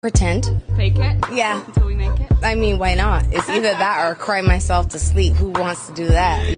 Pretend. Fake it? Yeah. Until we make it? I mean, why not? It's either that or cry myself to sleep. Who wants to do that?